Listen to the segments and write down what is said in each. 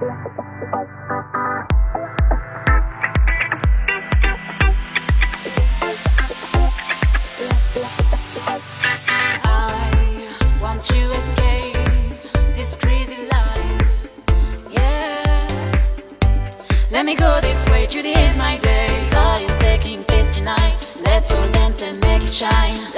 Let me go this way, Today is my day. God is taking place tonight. Let's all dance and make it shine.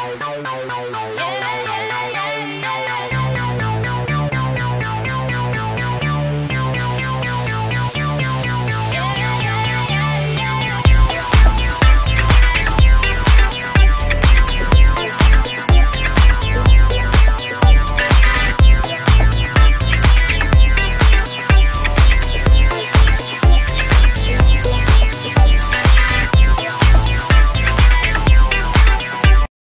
Yeah.